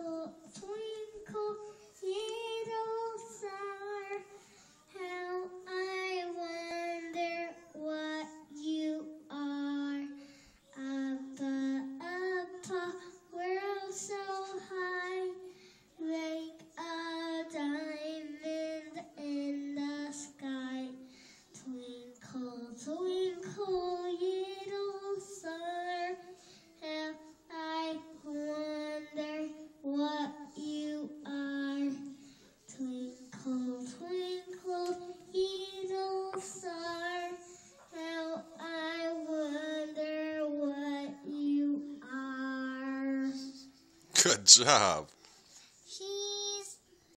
Twinkle, twinkle, little star, how I wonder what you are. Up, world so high, like a diamond in the sky. Twinkle, twinkle, Good job.